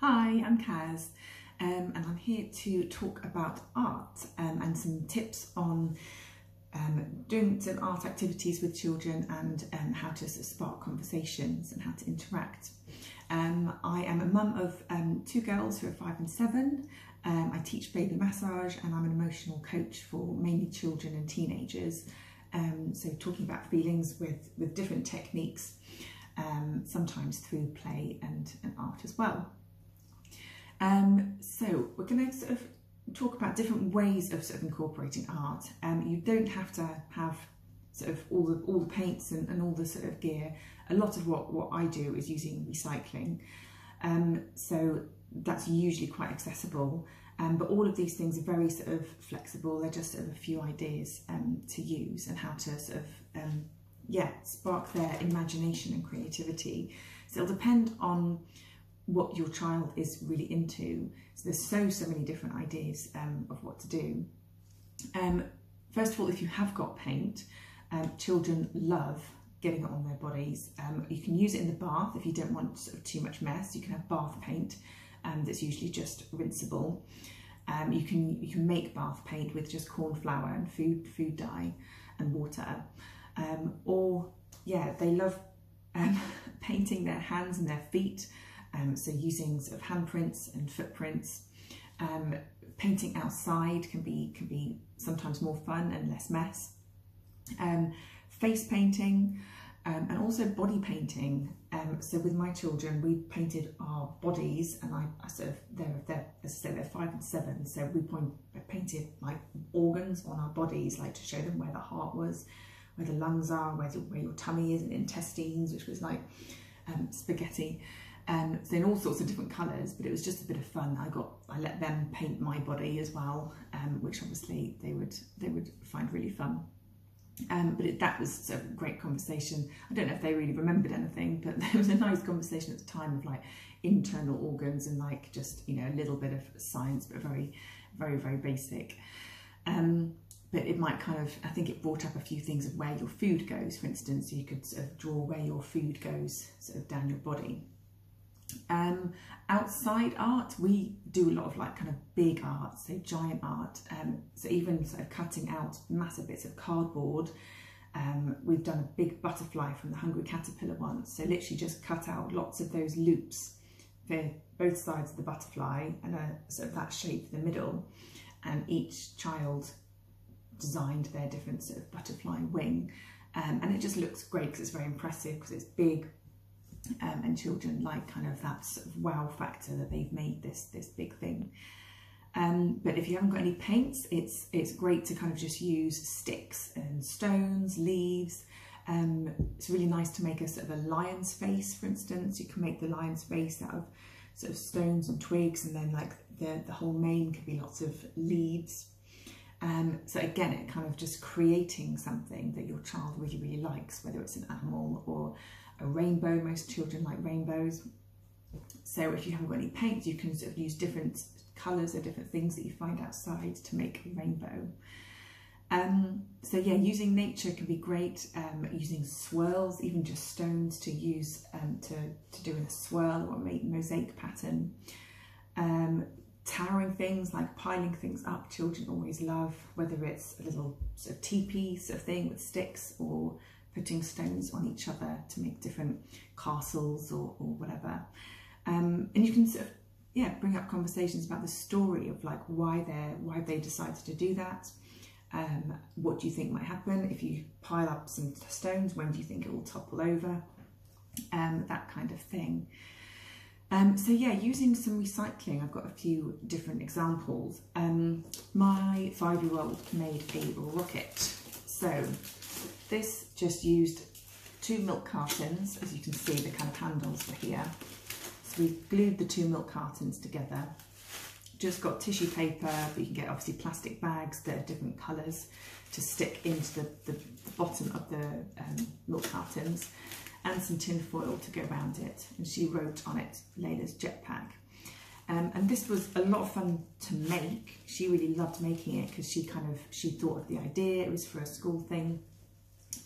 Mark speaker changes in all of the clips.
Speaker 1: Hi, I'm Kaz um, and I'm here to talk about art um, and some tips on um, doing some art activities with children and um, how to spark conversations and how to interact. Um, I am a mum of um, two girls who are five and seven. I teach baby massage and I'm an emotional coach for mainly children and teenagers. so talking about feelings with, with different techniques, sometimes through play and, and art as well. Um, so we're going to sort of talk about different ways of sort of incorporating art. Um, you don't have to have sort of all the all the paints and, and all the sort of gear. A lot of what what I do is using recycling, um, so that's usually quite accessible. Um, but all of these things are very sort of flexible. They're just sort of a few ideas um, to use and how to sort of um, yeah spark their imagination and creativity. So it'll depend on what your child is really into. So there's so, so many different ideas um, of what to do. Um, first of all, if you have got paint, um, children love getting it on their bodies. Um, you can use it in the bath if you don't want sort of too much mess. You can have bath paint um, that's usually just rinsable. Um, you can you can make bath paint with just corn flour and food food dye and water. or yeah, they love painting their hands and their feet. Um, so using sort of handprints and footprints. Um, painting outside can be can be sometimes more fun and less mess. Um, face painting um, and also body painting. Um, so with my children, we painted our bodies, and I, I sort of they're they're as I say they're five and seven, so we point, painted like organs on our bodies, like to show them where the heart was, where the lungs are, where the, where your tummy is, and intestines, which was like um, spaghetti um, so in all sorts of different colours, but it was just a bit of fun. I got, I let them paint my body as well, um, which obviously they would they would find really fun. Um, but it, that was a great conversation. I don't know if they really remembered anything, but there was a nice conversation at the time of like internal organs and like just you know a little bit of science, but very, very, very basic. Um, but it might kind of, I think it brought up a few things of where your food goes, for instance, you could sort of draw where your food goes sort of down your body. Um, outside art, we do a lot of like kind of big art, so giant art. Um, so even sort of cutting out massive bits of cardboard. Um, we've done a big butterfly from the Hungry Caterpillar once. So literally just cut out lots of those loops for both sides of the butterfly and a sort of that shape in the middle. And each child designed their different sort of butterfly wing. Um, and it just looks great because it's very impressive because it's big, um, and children like kind of that sort of wow factor that they've made this this big thing. Um, but if you haven't got any paints, it's it's great to kind of just use sticks and stones, leaves. Um, it's really nice to make a sort of a lion's face, for instance. You can make the lion's face out of sort of stones and twigs, and then like the the whole mane could be lots of leaves. Um, so again, it kind of just creating something that your child really, really likes, whether it's an animal or a rainbow. Most children like rainbows. So if you haven't got any paints, you can sort of use different colours or different things that you find outside to make a rainbow. Um, so yeah, using nature can be great. Um, using swirls, even just stones to use um, to, to do a swirl or make mosaic pattern. Um, towering things like piling things up, children always love, whether it's a little sort of teepee sort of thing with sticks or putting stones on each other to make different castles or, or whatever. Um, and you can sort of yeah bring up conversations about the story of like why they why they decided to do that. Um, what do you think might happen if you pile up some stones? When do you think it will topple over? Um, that kind of thing. Um, so yeah, using some recycling, I've got a few different examples. Um, my five-year-old made a rocket. So this just used two milk cartons, as you can see the kind of handles were here. So we've glued the two milk cartons together. Just got tissue paper, but you can get obviously plastic bags that are different colours to stick into the, the, the bottom of the um, milk cartons and some tin foil to go around it. And she wrote on it Layla's jetpack. Um, and this was a lot of fun to make. She really loved making it because she kind of, she thought of the idea, it was for a school thing.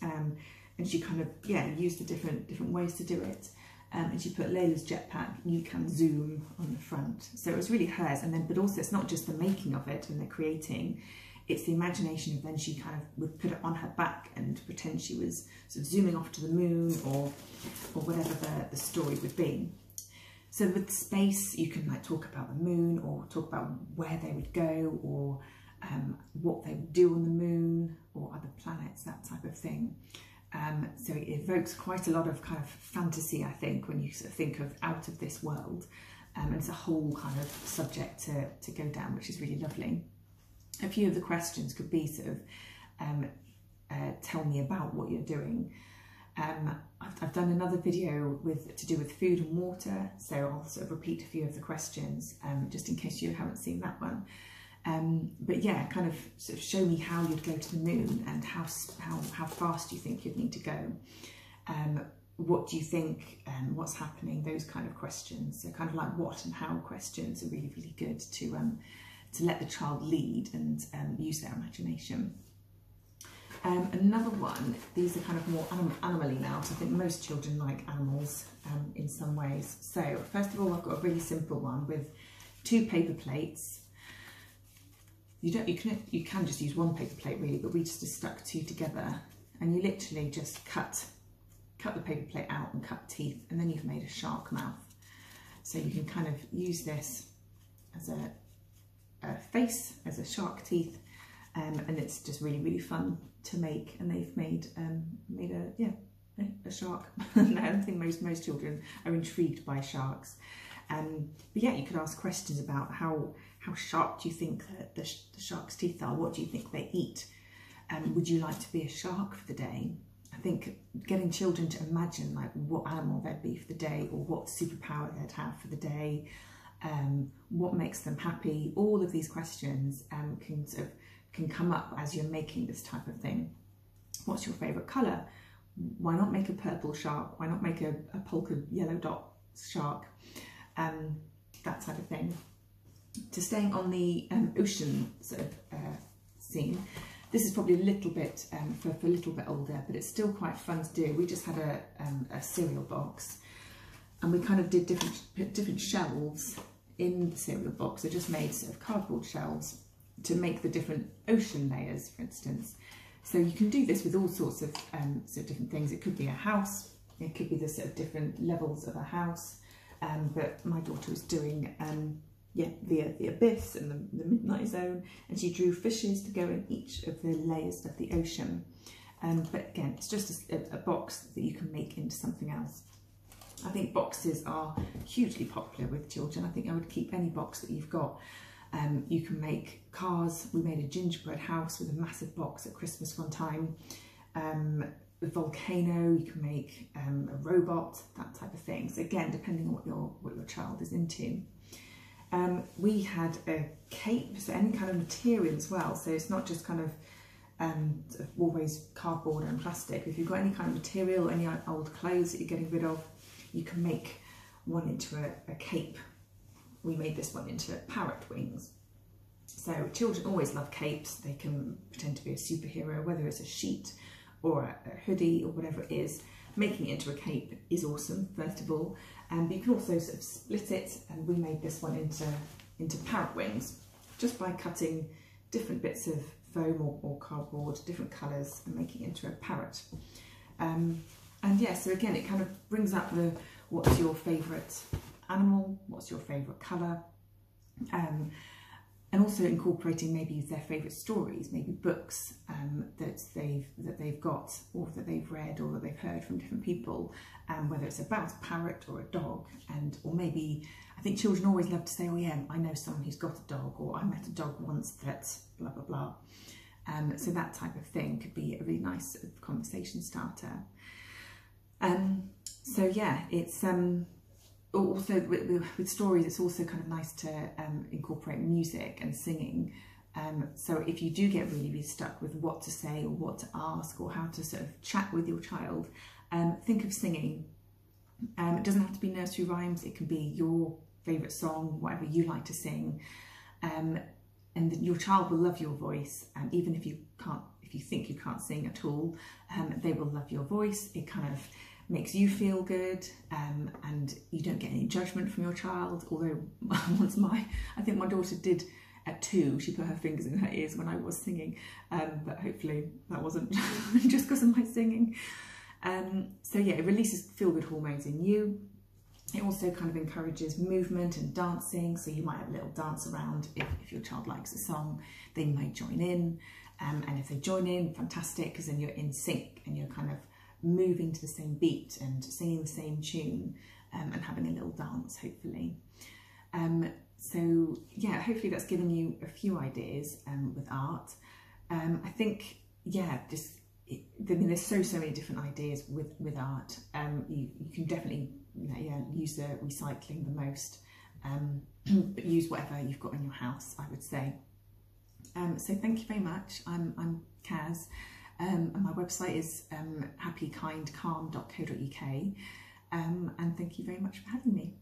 Speaker 1: Um, and she kind of, yeah, used the different different ways to do it. Um, and she put Layla's jetpack, you can zoom on the front. So it was really hers. And then, but also it's not just the making of it and the creating, it's the imagination of then she kind of would put it on her back and pretend she was sort of zooming off to the moon or, or whatever the, the story would be. So with space, you can like talk about the moon or talk about where they would go or um, what they would do on the moon or other planets, that type of thing. Um, so it evokes quite a lot of kind of fantasy, I think, when you sort of think of out of this world. Um, and it's a whole kind of subject to, to go down, which is really lovely. A few of the questions could be sort of, um, uh, tell me about what you're doing. Um, I've, I've, done another video with to do with food and water, so I'll sort of repeat a few of the questions um, just in case you haven't seen that one. Um, but yeah, kind of sort of show me how you'd go to the moon and how how how fast do you think you'd need to go. Um, what do you think? Um, what's happening? Those kind of questions. So kind of like what and how questions are really really good to um, to let the child lead and um, use their imagination. Um, another one, these are kind of more anim animally now, so I think most children like animals um, in some ways. So first of all, I've got a really simple one with two paper plates. You don't, you can, you can just use one paper plate really, but we just stuck two together and you literally just cut, cut the paper plate out and cut teeth and then you've made a shark mouth. So you can kind of use this as a, a face, as a shark teeth, um, and it's just really, really fun to make and they've made um, made a yeah a shark. I think most most children are intrigued by sharks. Um, but yeah, you could ask questions about how how sharp do you think the, the, shark's teeth are? What do you think they eat? Um, would you like to be a shark for the day? I think getting children to imagine like what animal they'd be for the day or what superpower they'd have for the day, um, what makes them happy, all of these questions um, can sort of can come up as you're making this type of thing. What's your favourite colour? Why not make a purple shark? Why not make a, a polka yellow dot shark? Um, that type of thing. To staying on the um, ocean sort of uh, scene, this is probably a little bit um, for, for, a little bit older, but it's still quite fun to do. We just had a, um, a cereal box and we kind of did different different shelves in the cereal box. I just made sort of cardboard shelves to make the different ocean layers, for instance. So you can do this with all sorts of um, sort of different things. It could be a house, it could be the sort of different levels of a house. Um, but my daughter was doing um, yeah, the, the abyss and the, the midnight zone, and she drew fishes to go in each of the layers of the ocean. Um, but again, it's just a, a box that you can make into something else. I think boxes are hugely popular with children. I think I would keep any box that you've got. Um, you can make cars. We made a gingerbread house with a massive box at Christmas one time. Um, a volcano, you can make um, a robot, that type of thing. So again, depending on what your, what your child is into. Um, we had a cape, so any kind of material as well. So it's not just kind of um, always cardboard and plastic. If you've got any kind of material, any old clothes that you're getting rid of, you can make one into a, a cape we made this one into parrot wings. So children always love capes. They can pretend to be a superhero, whether it's a sheet or a, hoodie or whatever it is. Making it into a cape is awesome, first of all. Um, but you can also sort of split it, and we made this one into, into parrot wings, just by cutting different bits of foam or, or cardboard, different colours, and making it into a parrot. Um, and yeah, so again, it kind of brings up the what's your favourite animal, what's your favourite colour, um, and also incorporating maybe their favourite stories, maybe books um, that they've that they've got or that they've read or that they've heard from different people, um, whether it's about a parrot or a dog, and or maybe I think children always love to say, oh yeah, I know someone who's got a dog, or I met a dog once that blah blah blah. Um, so that type of thing could be a really nice conversation starter. Um, so yeah, it's um, also with, with, stories, it's also kind of nice to um, incorporate music and singing. Um, so if you do get really, really stuck with what to say or what to ask or how to sort of chat with your child, um, think of singing. Um, it doesn't have to be nursery rhymes. It can be your favourite song, whatever you like to sing. Um, and your child will love your voice, um, even if you can't, if you think you can't sing at all, they will love your voice. It kind of makes you feel good um, and you don't get any judgment from your child. Although once my, I think my daughter did at two, she put her fingers in her ears when I was singing, um, but hopefully that wasn't just because of my singing. Um, so yeah, it releases feel-good hormones in you. It also kind of encourages movement and dancing. So you might have a little dance around if, if your child likes a song, they might join in. Um, and if they join in, fantastic, because then you're in sync and you're kind of moving to the same beat and singing the same tune um, and having a little dance, hopefully. Um, so yeah, hopefully that's given you a few ideas um, with art. Um, I think, yeah, just, it, I mean, there's so, so many different ideas with, with art. Um, you, you can definitely yeah, use the recycling the most, um, but use whatever you've got in your house, I would say. So thank you very much. I'm, I'm Kaz. Um, and my website is um, happykindcalm.co.uk um, and thank you very much for having me.